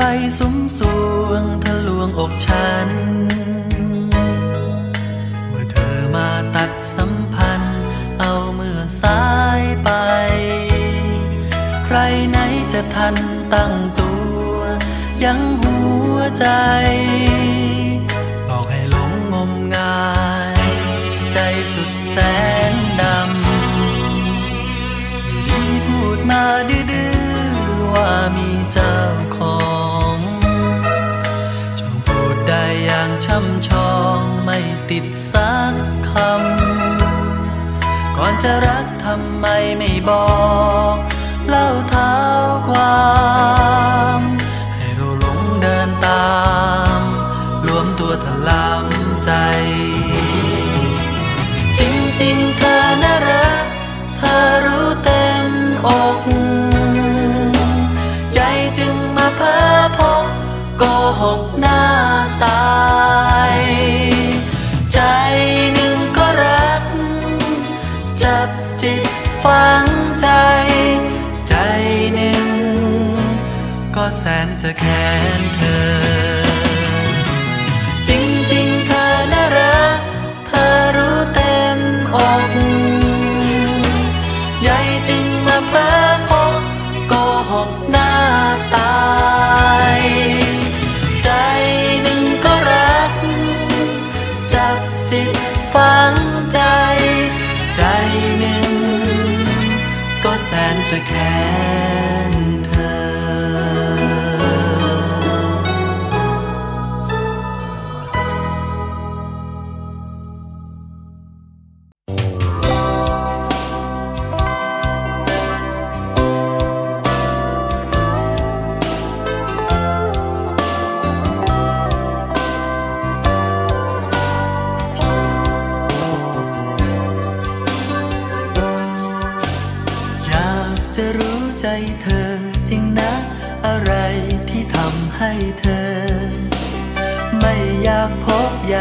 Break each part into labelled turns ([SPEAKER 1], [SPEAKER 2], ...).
[SPEAKER 1] ไฟสุมสวงทะลวงอกฉัน เมื่อเธอมาตัดสัมพันธ์ เอาเมื่อสายไป ใครไหนจะทันตั้งตัว ยังหัวใจบอกให้หลงงมงาย ใจสุดแสนดำดีพูดมาดื จะรักทำไมไม่บอกเล่าเท้าความให้เราหลงเดินตามรวมตัวถลำใจ แสนจะแค้นเธอ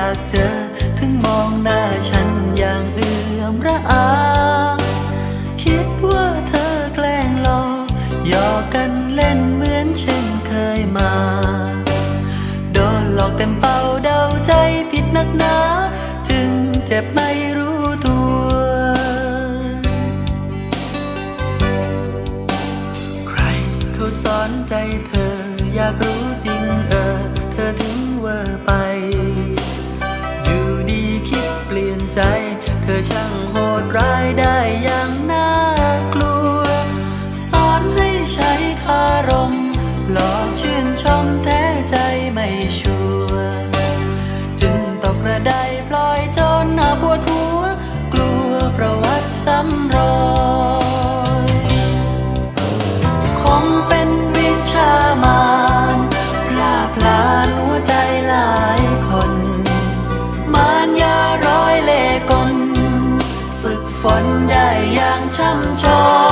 [SPEAKER 1] ากเจอ ถึงมองหน้าฉันอย่างเอื่อมระอา คิดว่าเธอแกล้งหลอกหยอกกันเล่นเหมือนเช่นเคยมา โดนหลอกเต็มเป้าเดาใจผิดนักหนา จึงเจ็บไม่ ร้ายได้ chăm cho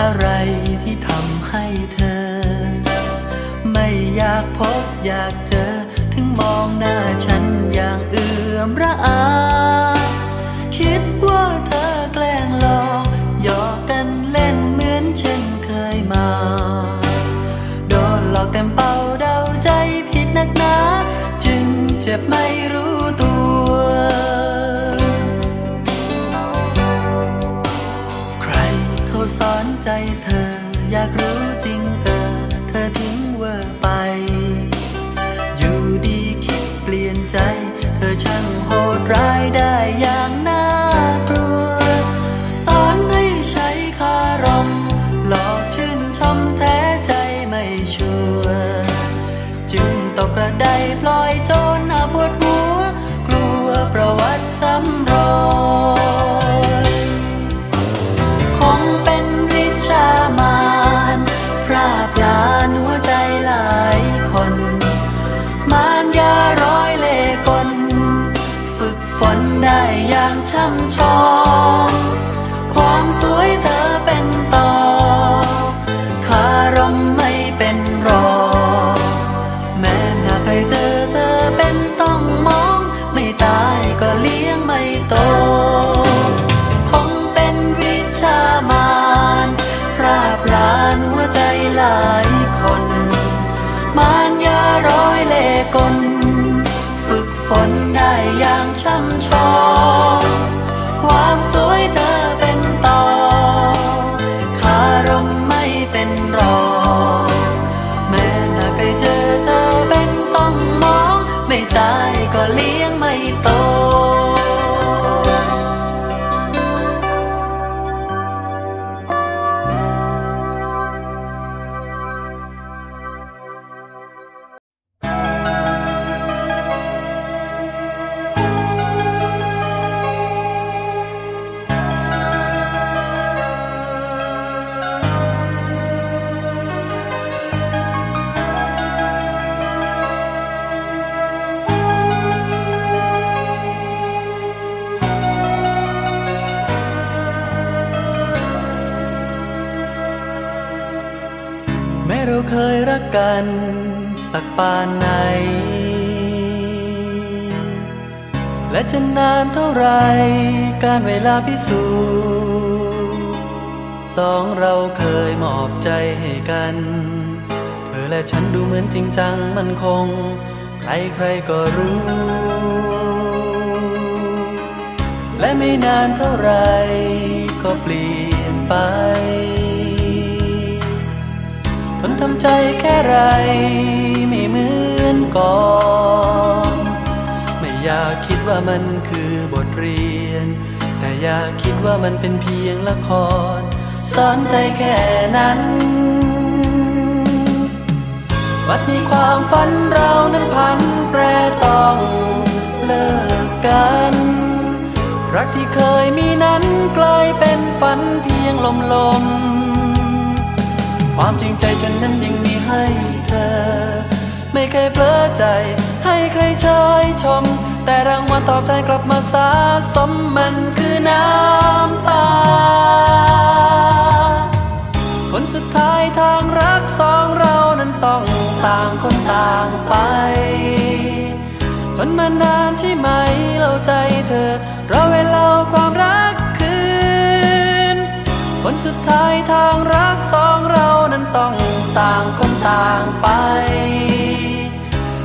[SPEAKER 1] อะไรที่ทำให้เธอ ไม่อยากพบอยากเจอ ถึงมองหน้าฉันอย่างเอื่อมระอา ช่ สักปานไหน และจะนานเท่าไรการเวลาพิสูจน์สองเราเคยมอบใจให้กัน เธอและฉันดูเหมือนจริงจังมันคง ใครใครก็รู้ และไม่นานเท่าไรก็เปลี่ยนไปทนทำใจแค่ไร่อนไม่อยากคิดว่ามันคือบทเรียน แต่อยากคิดว่ามันเป็นเพียงละครสอนใจแค่นั้นวัดในความฝันเรานั้นพันแปรต้องเลิกกัน รักที่เคยมีนั้นกลายเป็นฝันเพียงลมลม ความจริงใจฉันนั้นยังมีให้เธอ ไม่เคยเผลอใจ ให้ใครเชยชม แต่รางวัลตอบแทนกลับมาสะสมมันคือน้ำตา ผลสุดท้ายทางรักสองเรานั้นต้องต่างคนต่างไปทนมานานใช่ไหมเราใจเธอรอเวลาความรักคืนผลสุดท้ายทางรักสองเรานั้นต้องต่างคน ต่างไป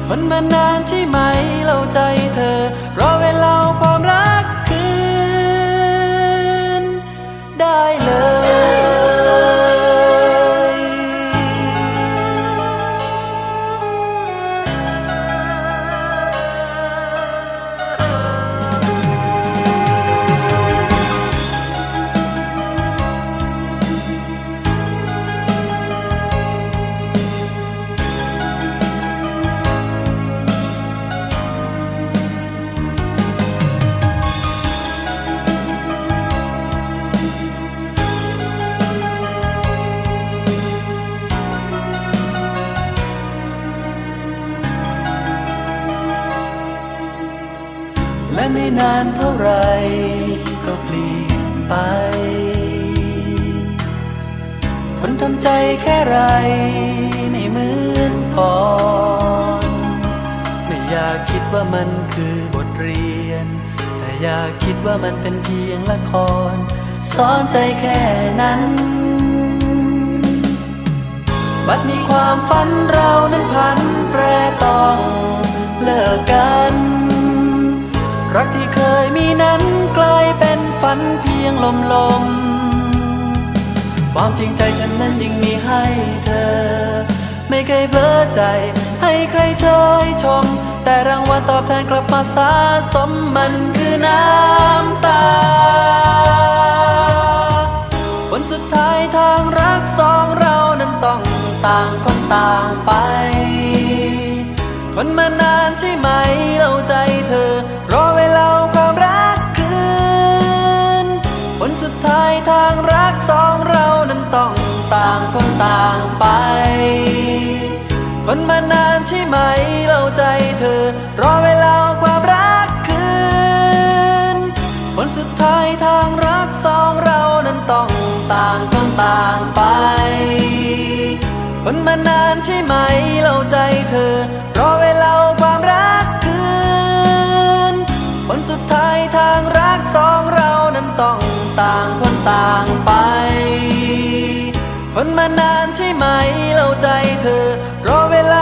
[SPEAKER 1] มันมานานที่ไหมเราใจเธอ รอเวลาความรักายทางรักสองเรานั้นต้องต่างคนต่างไปคนมานานใช่ไหมเราใจเธอรอเวลา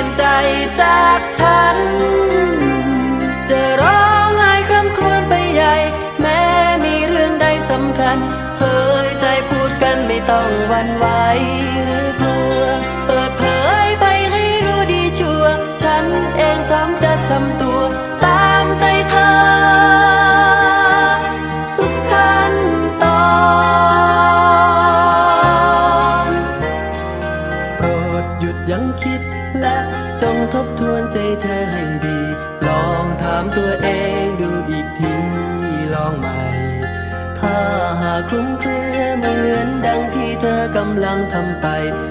[SPEAKER 1] ลี่ยนใจจากฉัน จะร้องไห้คำครวญไปใหญ่ แม้มีเรื่องใดสำคัญเผยใจพูดกันไม่ต้องวันไหวหรือกลั 浪坦白。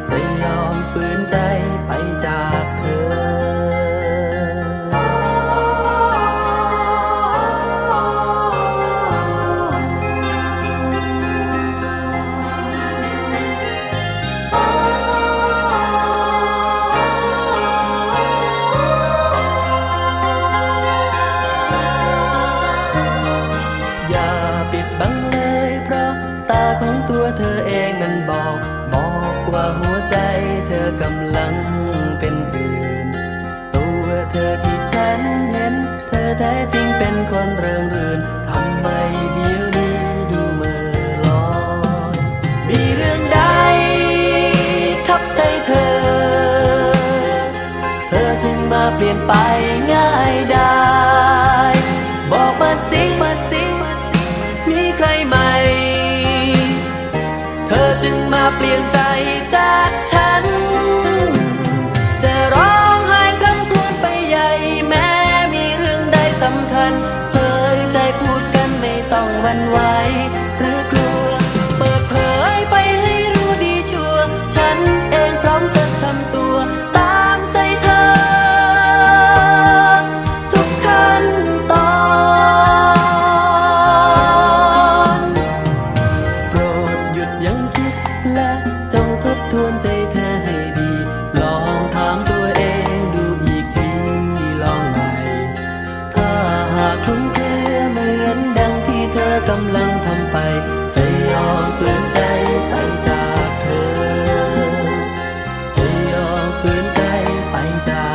[SPEAKER 1] ลี่ยนไปง่ายได้ ใจ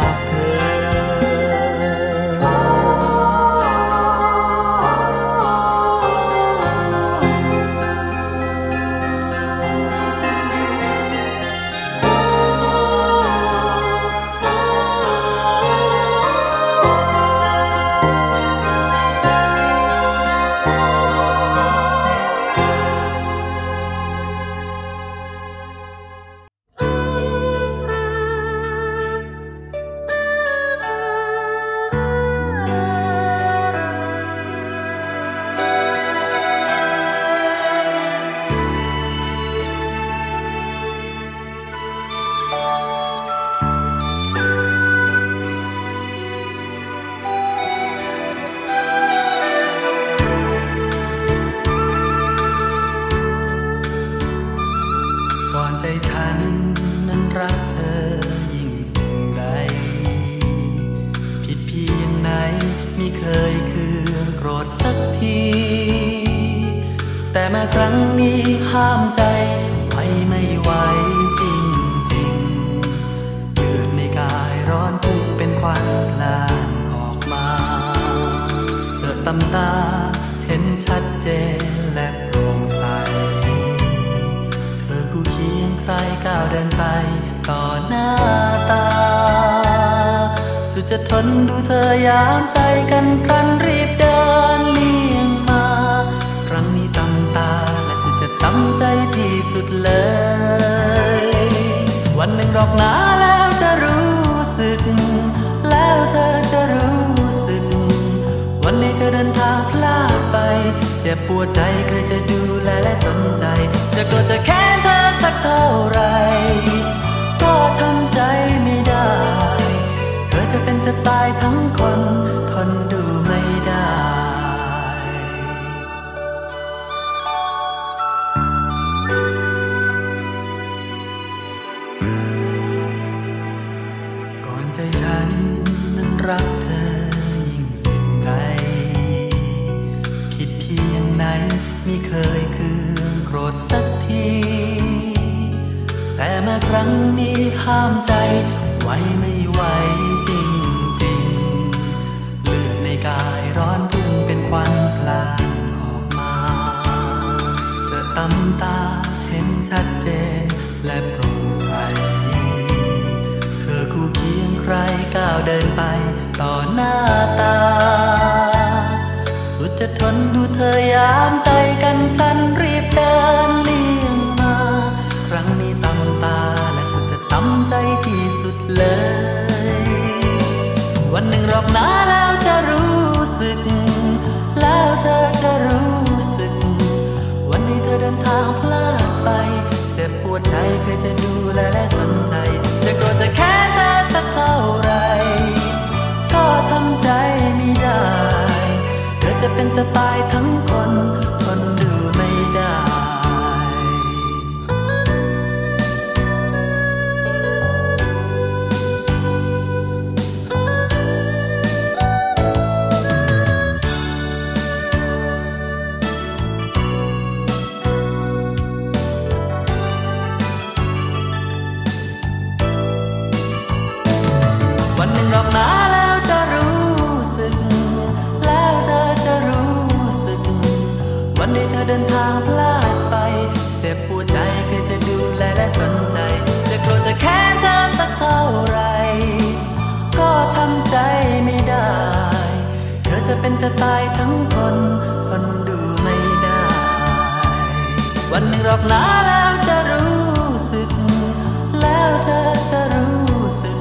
[SPEAKER 1] ทนดูเธอยามใจกันพันรีบเดินเลี่ยงมา ครั้งนี้ตั้งตาและสุดจะทำใจที่สุดเลย วันหนึ่งรอบหน้าแล้วจะรู้สึก แล้วเธอจะรู้สึก วันนี้เธอเดินทางพลาดไป เจ็บปวดใจใครจะดูแลและ ป็นจะตายทั้งคน ป็นจะตายทั้งคน คนดูไม่ได้ วันหนึ่งรอบหน้าแล้วจะรู้สึก แล้วเธอจะรู้สึก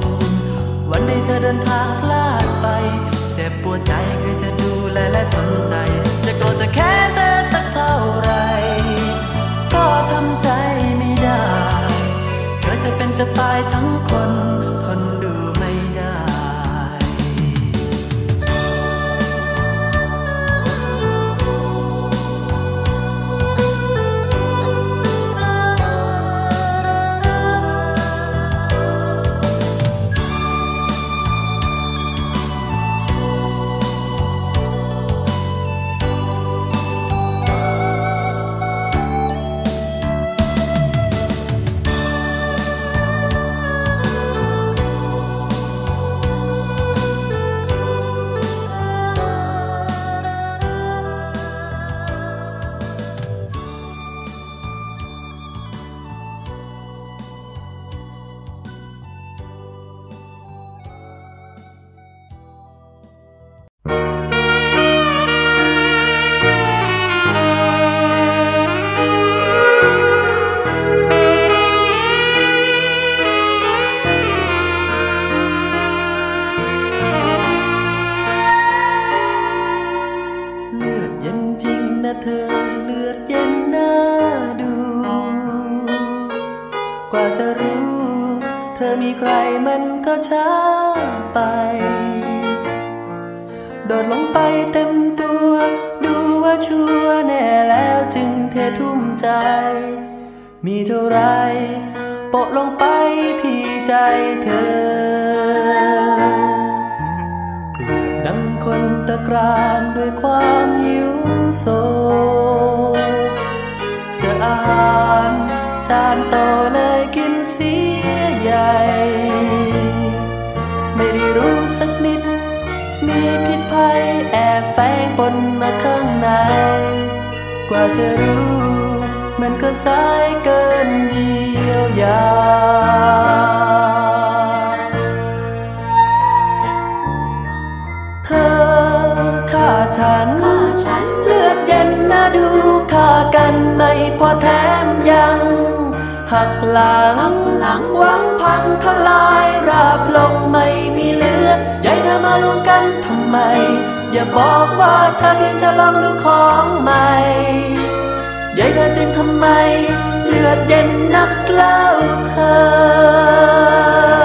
[SPEAKER 1] วันใดเธอเดินทางพลาดไป เจ็บปวดใจใครจะดูแลและสนใจ จะโกรธจะแค้นเธอสักเท่าไร ก็ทำใจไม่ได้ เธอจะเป็นจะตายทั้งคน สายเกินเยียวยาเธอฆ่าฉัน
[SPEAKER 2] ฆ่าฉัน
[SPEAKER 1] เลือดเย็นน่าดูฆ่ากันไม่พอแถมยังหักหลัง
[SPEAKER 2] หักหลัง
[SPEAKER 1] หวังพังทลายราบลงไม่มีเหลือใหญ่เธอมาลวงกันทำไม อย่าบอกว่าเธอเพียงจะลองดูของใหม่ ใหญ่เธอจึงทำไม เลือดเย็นนักเล่าเธอ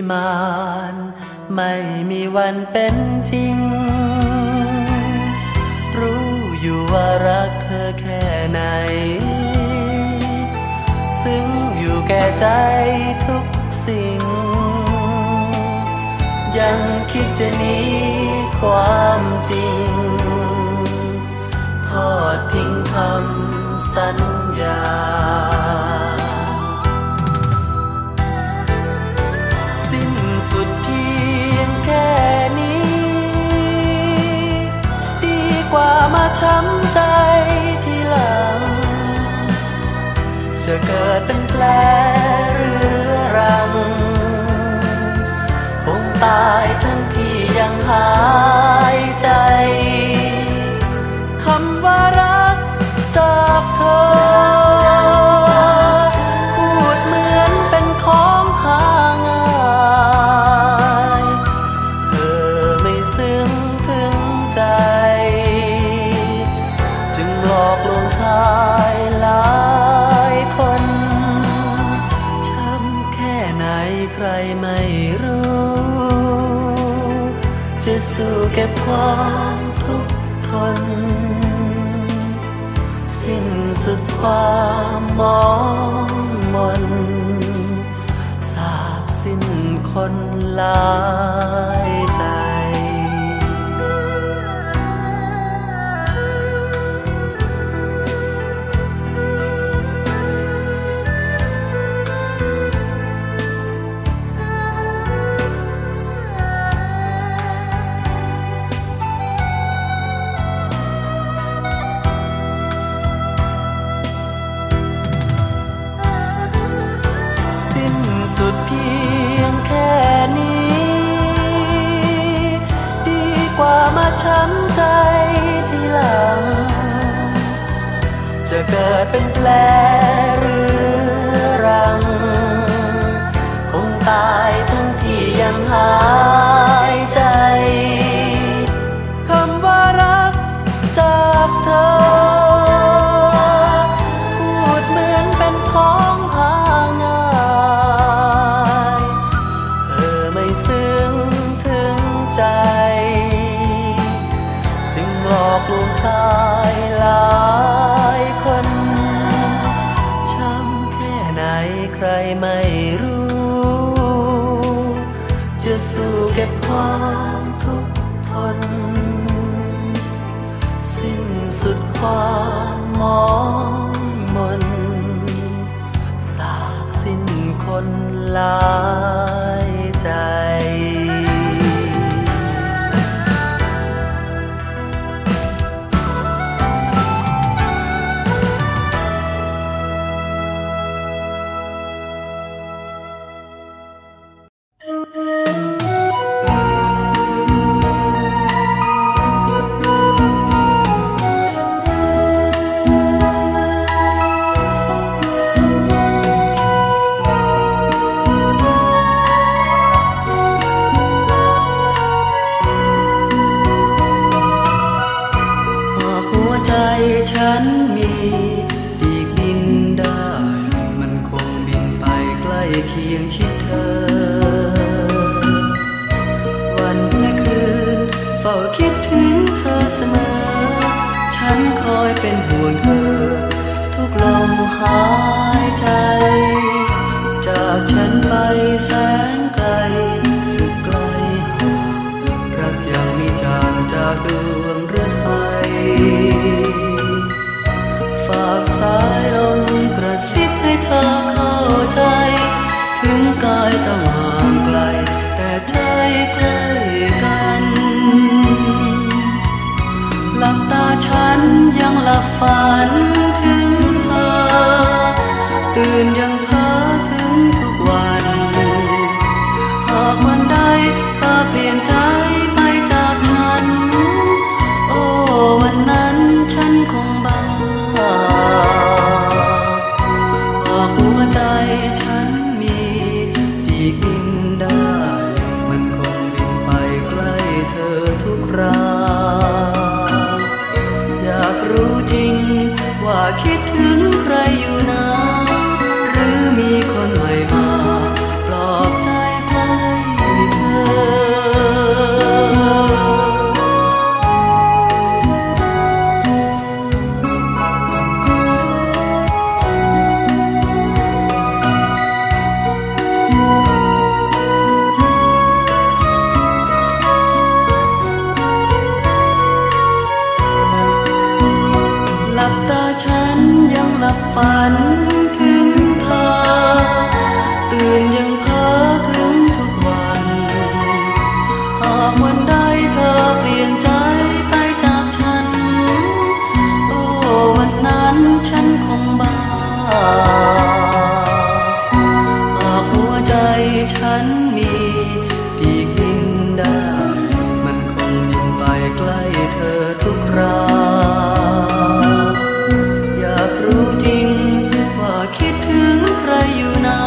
[SPEAKER 1] ิมานไม่มีวันเป็นจริง รู้อยู่ว่ารักเธอแค่ไหน ซึ้งอยู่แก่ใจทุกสิ่ง ยังคิดจะหนีความจริง ทอดทิ้งคำสัญญา ว่ามาช้ำใจทีหลัง จะเกิดเป็นแผลหรือรังคงตายทั้งที่ยังหายใจคำว่ารักจากเธอ เก็บความทุกข์ทน สิ้นสุดความมองมนสาบสิ้นคนลา็นห่วงเธอ ทุกลมหายใจ จากฉันไปแสนไกล สุดไกล รักยังมีจางจากดวงฤทัยฝากสายลมกระซิบให้เธอเข้าใจ ถึงกายต้องห่างไกล แต่ใจใกล้กัน ฉันยังหลับฝันถึงเธอ ตื่นยังเพ้อถึงทุกวัน หากวันใดเธอเปลี่ยนใจ Rayuna.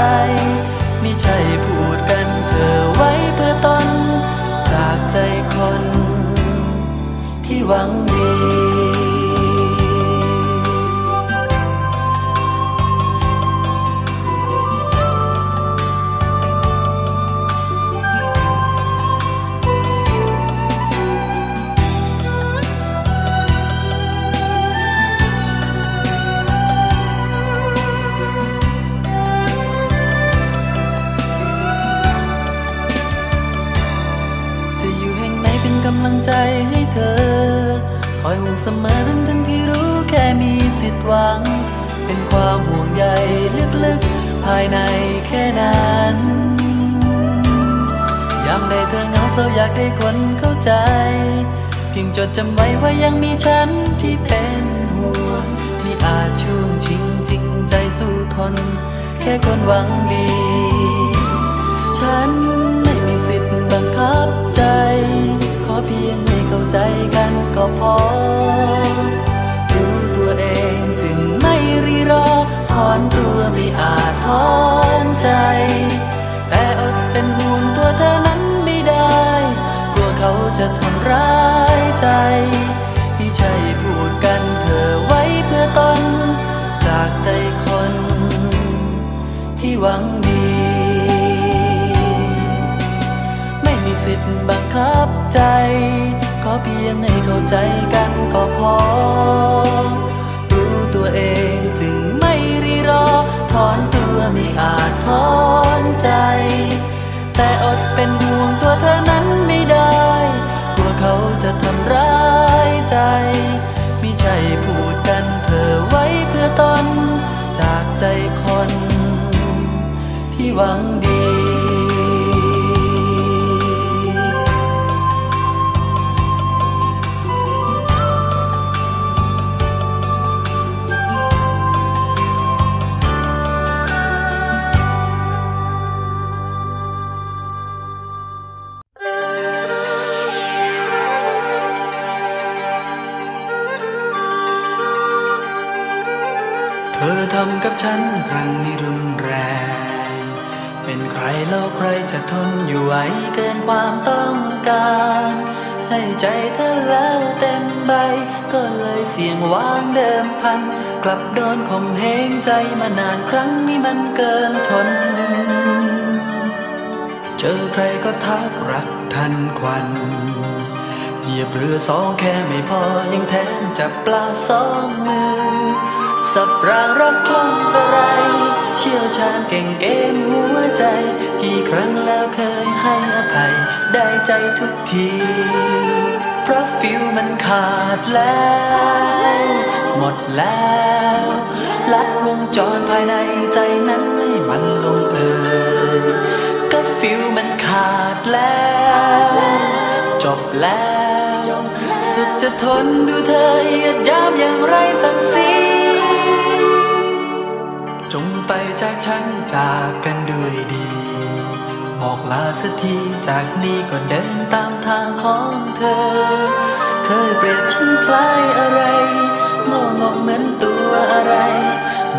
[SPEAKER 1] ใจไม่ใช่พูดกันเธอไว้เพื่อตน จากใจคน ที่หวังดี เสมอทั้งทั้งที่รู้แค่มีสิทธิ์หวัง เป็นความห่วงใยลึกๆ ภายในแค่นั้นยามใดเธอเหงาเศร้าอยากได้คนเข้าใจ เพียงจดจำไว้ว่ายังมีฉันที่เป็นห่วงมีอาจช่วงชิงจริงใจสู้ทน แค่คนหวังดี ฉันไม่มีสิทธิ์บังคับใจ เพียงให้เข้าใจกันก็พอ รู้ตัวเองจึงไม่รีรอถอนตัวไม่อาจถอนใจ แต่อดเป็นห่วงตัวเธอนั้นไม่ได้กลัวเขาจะทำร้ายใจที่ใช่พูดกันเธอไว้เพื่อตน จากใจคน ที่หวัง สิทธิ์บังคับใจ ขอเพียงให้เข้าใจกันก็พอ รู้ตัวเองจึงไม่รีรอ ถอนตัวไม่อาจถอนใจ แต่อดเป็นห่วงตัวเธอนั้นไม่ได้กลัวเขาจะทำร้ายใจ ไม่ใช่พูดกันเธอไว้เพื่อตน จากใจคน ที่หวังดี ทนอยู่ไหวเกินความต้องการ ให้ใจเธอแล้วเต็มใบ ก็เลยเสี่ยงวางเดิมพัน กลับโดนข่มเหงใจมานานครั้งนี้มันเกินทน เจอใครก็ทักรักทันควันเหยียบเรือสองแค่ไม่พอยังแถมจับปลาสองมือ สับรางรักคล่องกระไร เชี่ยวชาญเก่งเกมหัวใจ กี่ครั้งแล้วเคยให้อภัย ได้ใจทุกที เพราะฟิลมันขาดแล้ว หมดแล้วลัดวงจรภายในใจนั้นให้มันลงเอยก็ฟิลมันขาดแล้ว จบแล้ว สุดจะทนดูเธอเหยียดยามอย่างไรสักสี ไปจากฉันจากกันด้วยดี บอกลาสักทีจากนี้ก็เดินตามทางของเธอ เคยเปรียบฉันคล้ายอะไรงององเหมือนตัวอะไร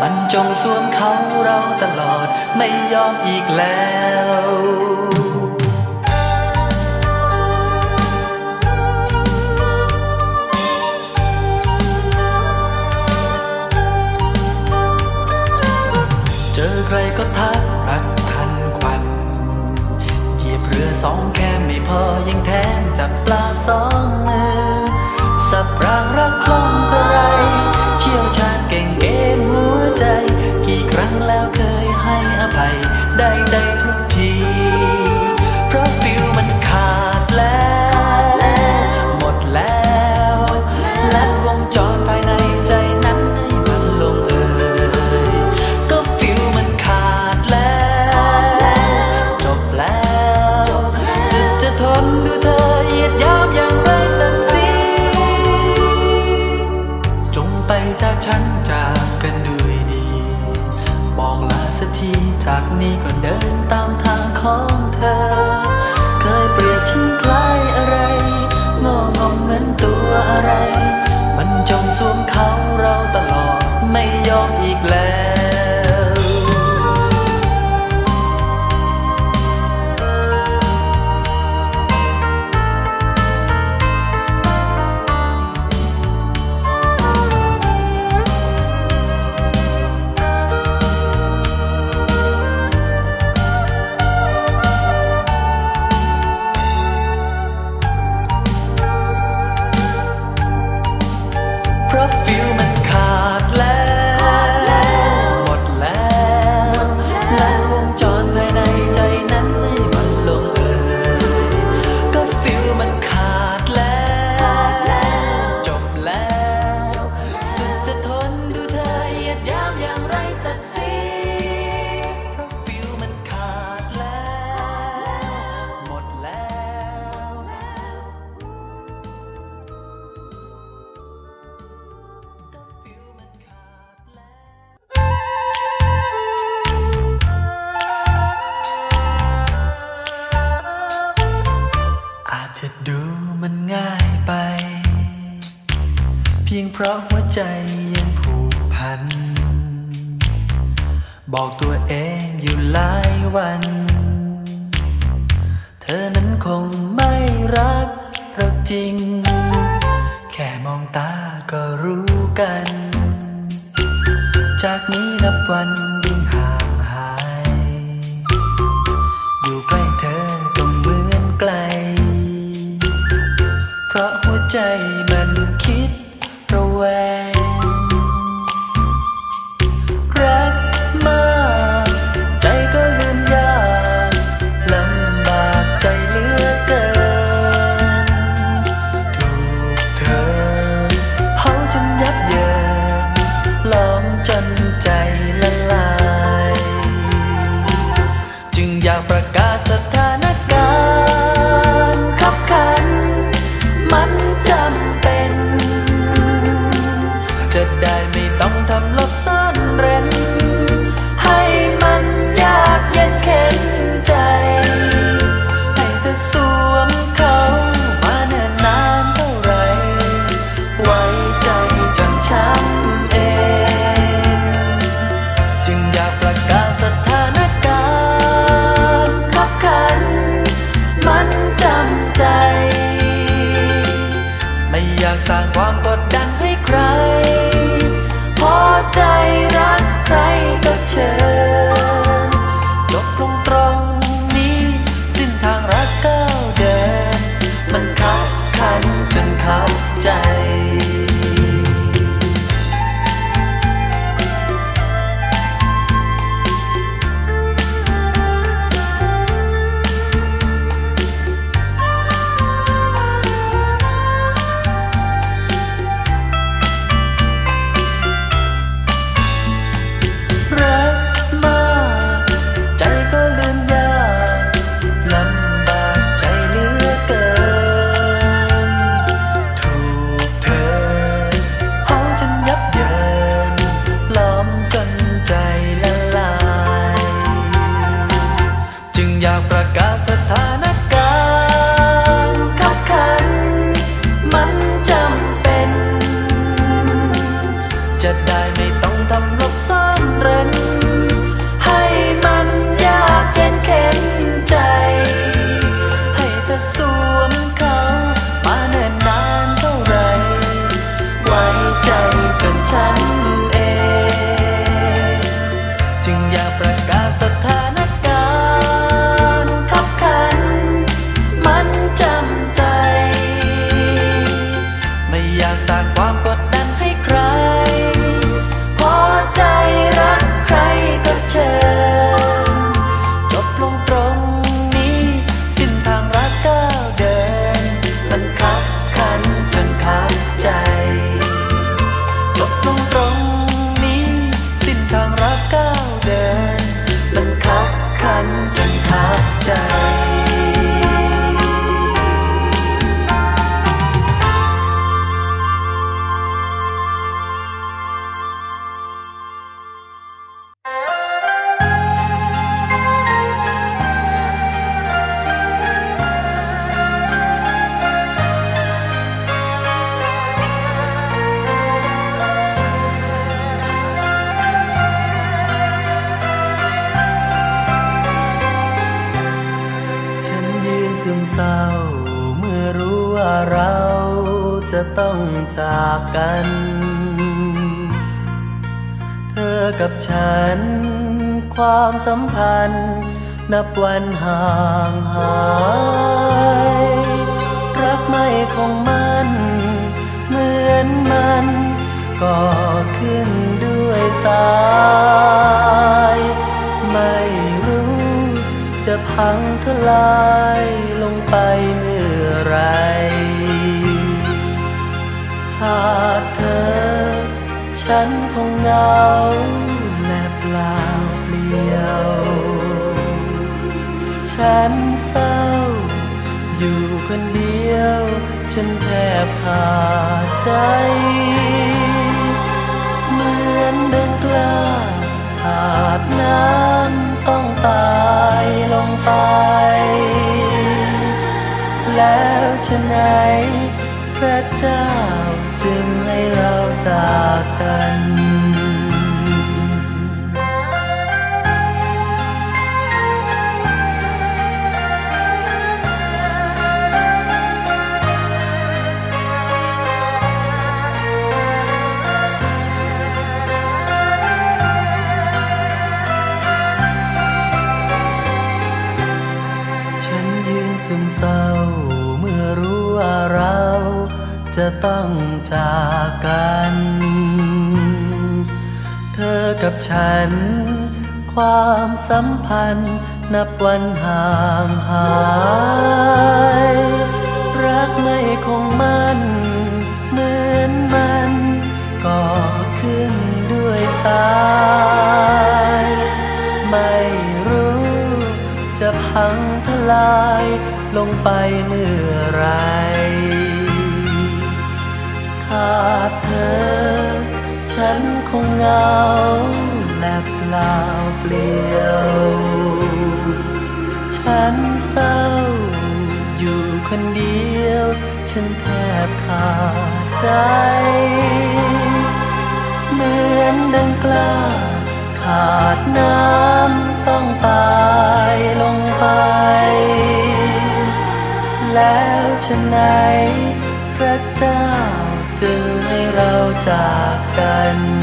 [SPEAKER 1] มันจงสวมเขาเราตลอดไม่ยอมอีกแล้ว สองแค่ไม่พอยังแถมจับปลาสองมือ สับรางรักคล้องกระไร เชี่ยวชาญเก่งเกมหัวใจ กี่ครั้งแล้วเคยให้อภัย ได้ใจ glad. นับ นเศร้า อยู่คนเดียว ฉันแทบขาดใจ เหมือนดังกล้าขาดน้ำต้องตายลงไป แล้วฉะไหนพระเจ้าจึงให้เราจากกัน จะต้องจากกัน เธอกับฉัน ความสัมพันธ์นับวันห่างหาย รักไม่คงมั่น เหมือนมันก็ขึ้นด้วยสายไม่รู้จะพังทลายลงไปเมื่อไร ขาดเธอ ฉันคงเหงาและเปล่าเปลี่ยว ฉันเศร้าอยู่คนเดียว ฉันแทบขาดใจ เหมือนดังกล้าขาดน้ำต้องตายลงไป แล้วฉะไหนพระเจ้า จึงให้เราจากกัน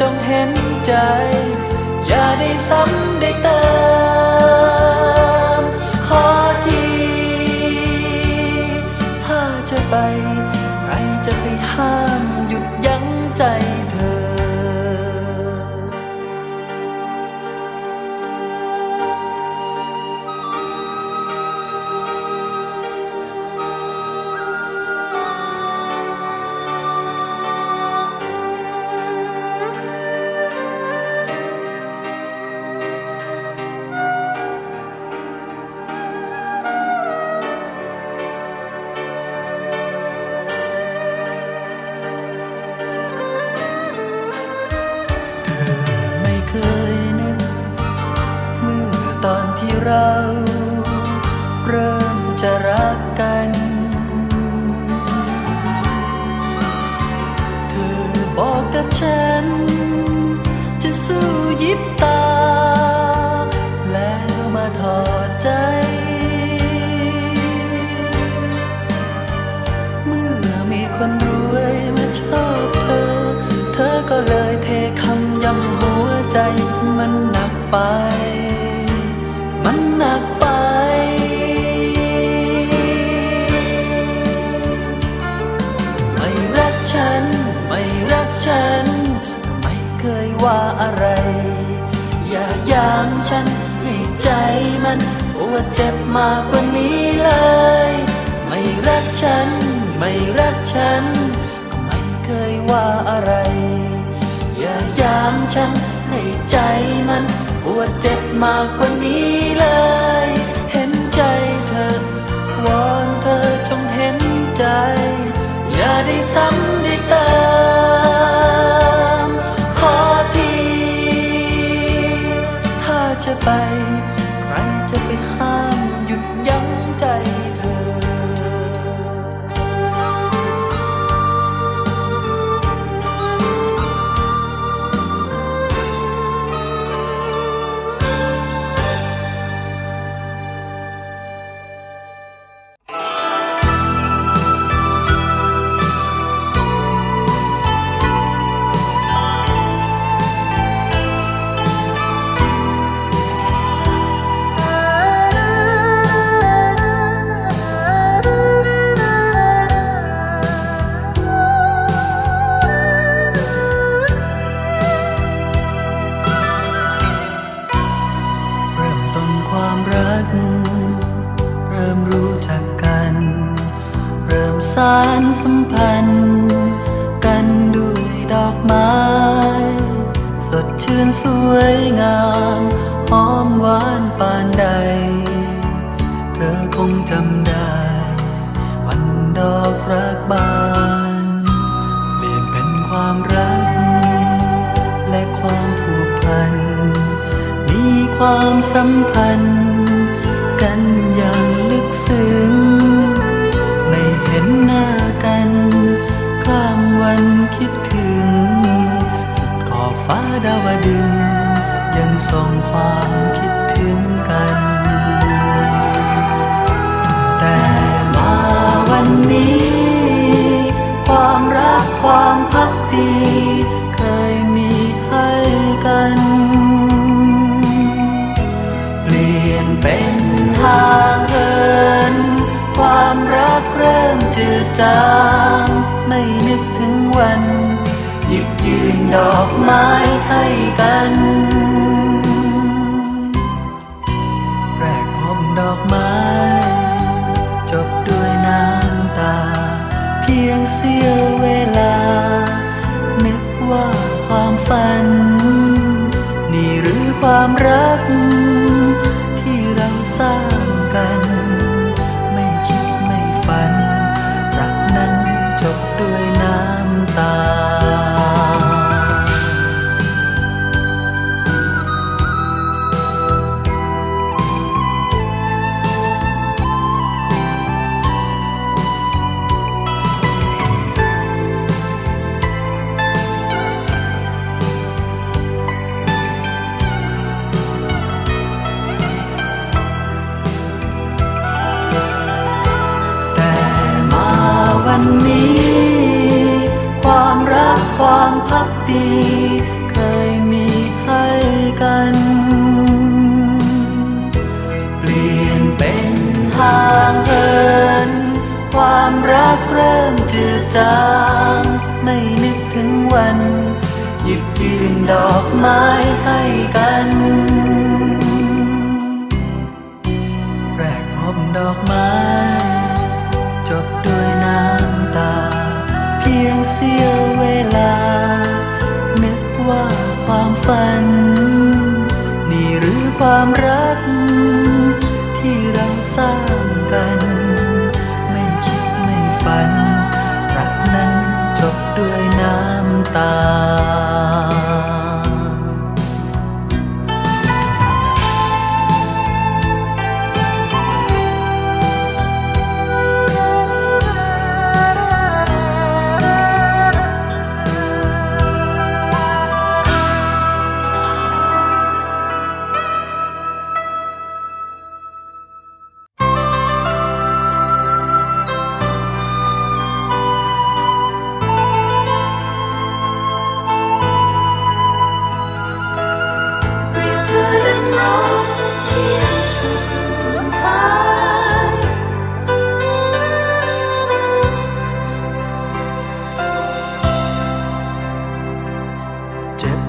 [SPEAKER 1] จงเห็นใจ อย่าได้ซ้ำได้เติม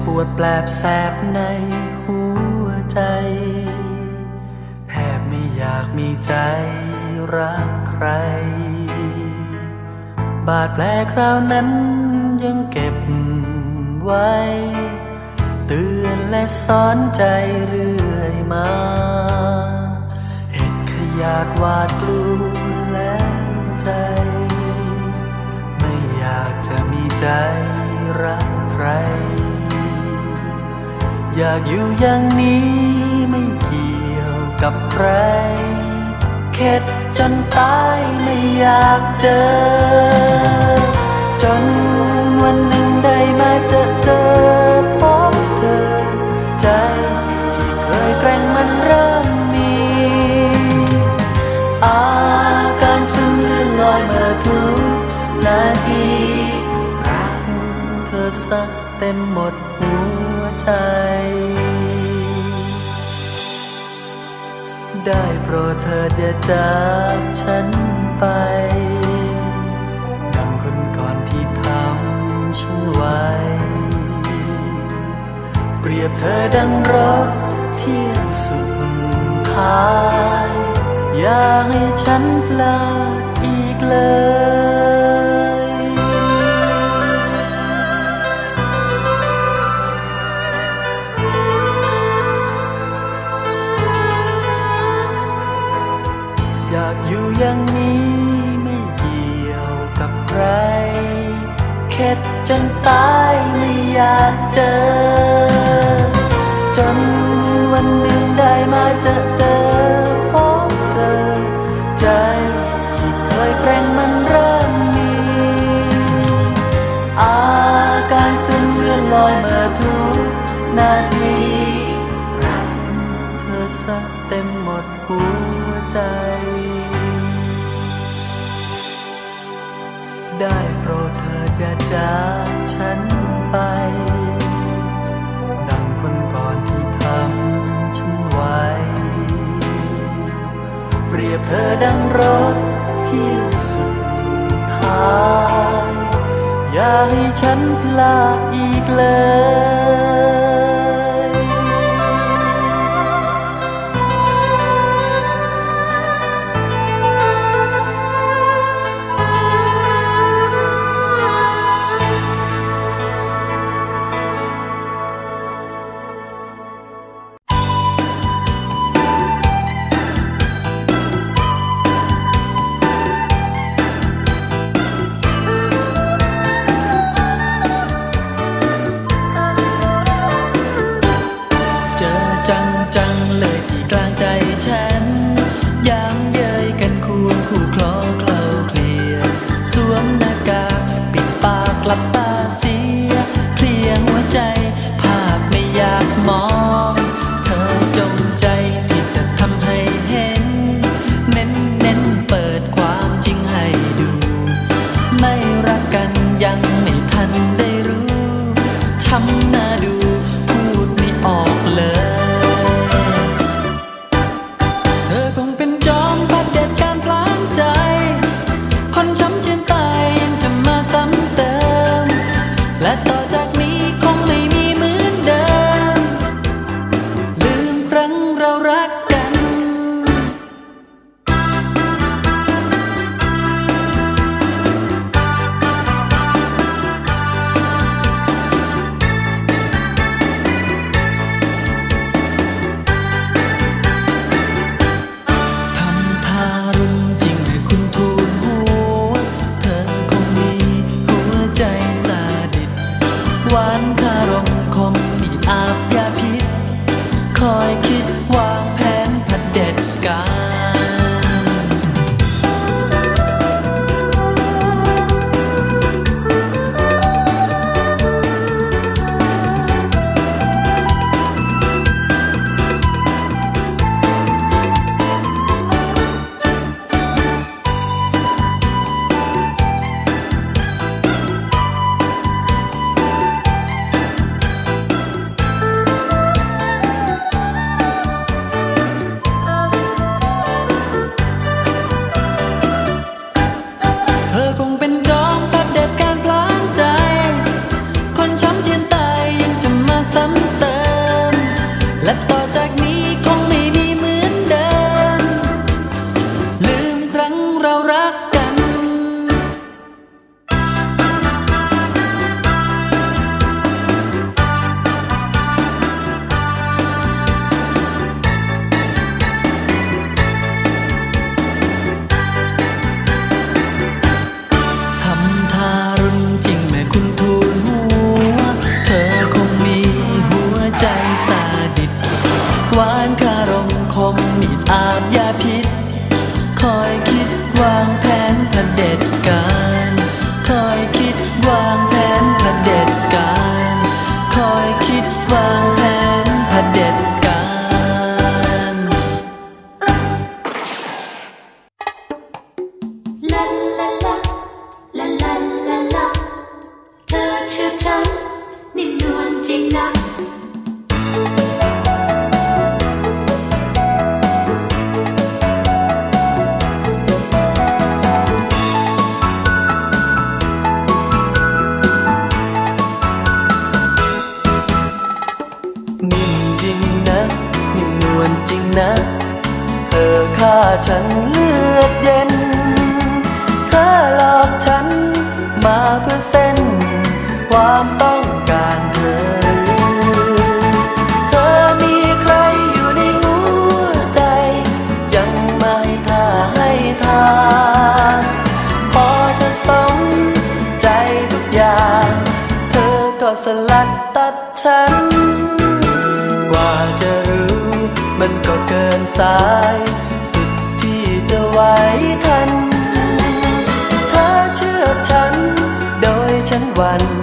[SPEAKER 1] ปวดแปลบแสบในหัวใจ แทบไม่อยากมีใจรักใคร บาดแผลคราวนั้นยังเก็บไว้ เตือนและสอนใจเรื่อยมาเหตุขยาดวาดกลัวแล้วใจ ไม่อยากจะมีใจรักใคร อยากอยู่อย่างนี้ไม่เกี่ยวกับใคร เข็ดจนตายไม่อยากเจอ จนวันหนึ่งได้มาเจอเจอพบเธอ ใจที่เคยแกร่งมันเริ่มมี อาการซึมเลื่อนลอยมาทุกนาทีรักเธอสักเต็มหมด ใจ ได้โปรดเธออย่าจากฉันไป ดังคนก่อนที่ทำฉันไว้ เปรียบเธอดังรถเที่ยวสุดท้าย อย่าให้ฉันพลาดอีกเลย อย่างนี้ไม่เกี่ยวกับใคร เข็ดจนตายไม่อยากเจอ จนวันหนึ่งได้มาเจอเจอพบเธอ ใจที่เคยแกร่งมันเริ่มมี อาการซึมเลื่อนลอยมาทุกนาทีรักเธอสักเต็มหมดหัวใจ ธอดังรถเที่ยวสุดท้าย อย่าให้ฉันพลาดอีกเลยาเพื่อเส้น ความต้องการเธอ เธอมีใครอยู่ในหัวใจ ยังไม่ท่าให้ทางพอเธอสมใจทุกอย่าง เธอก็สลัดตัดฉัน กว่าจะรู้มันก็เกินสาย สุดที่จะไว one.